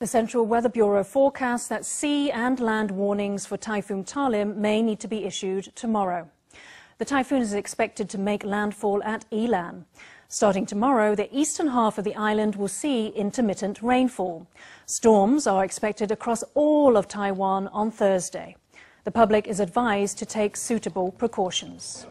The Central Weather Bureau forecasts that sea and land warnings for Typhoon Talim may need to be issued tomorrow. The typhoon is expected to make landfall at Yilan. Starting tomorrow, the eastern half of the island will see intermittent rainfall. Storms are expected across all of Taiwan on Thursday. The public is advised to take suitable precautions.